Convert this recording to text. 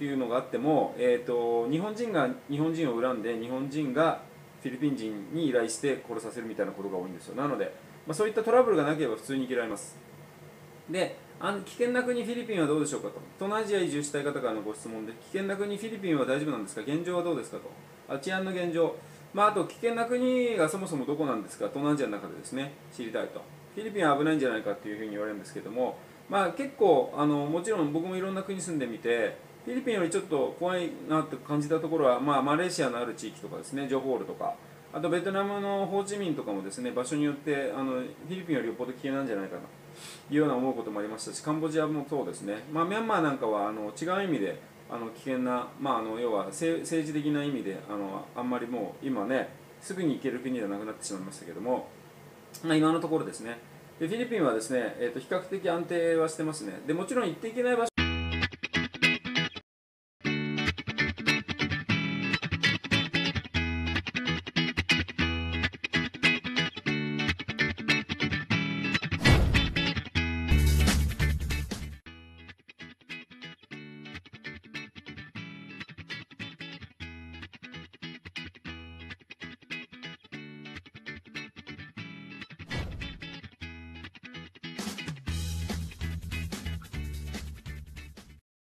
っていうのがあっても、えー、と日本人が日本人を恨んで日本人がフィリピン人に依頼して殺させるみたいなことが多いんですよ。なので、まあ、そういったトラブルがなければ普通に生きられます。であの危険な国フィリピンはどうでしょうかと。東南アジア移住したい方からのご質問で危険な国フィリピンは大丈夫なんですか？現状はどうですかと。治安の現状。まあ、あと危険な国がそもそもどこなんですか？東南アジアの中でですね。知りたいと。フィリピンは危ないんじゃないかっていうふうに言われるんですけども、まあ、結構あのもちろん僕もいろんな国住んでみてフィリピンよりちょっと怖いなって感じたところは、まあ、マレーシアのある地域とかですねジョホールとか。あとベトナムのホーチミンとかもですね場所によってあのフィリピンよりよっぽど危険なんじゃないかなというような思うこともありましたしカンボジアもそうですね、まあ、ミャンマーなんかはあの違う意味であの危険な、まあ、あの要は政治的な意味であのあんまりもう今ねすぐに行ける国ではなくなってしまいましたけども、まあ、今のところですね。でフィリピンはですね、えー、と比較的安定はしてますね。でもちろん行っていけない場所